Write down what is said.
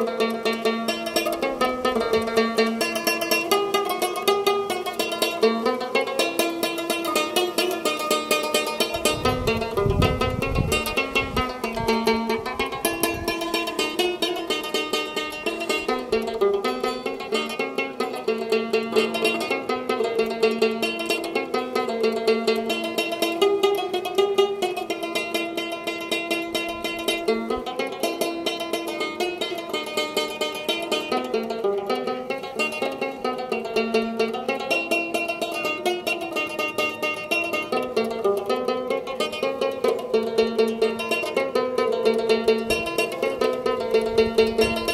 Música thank you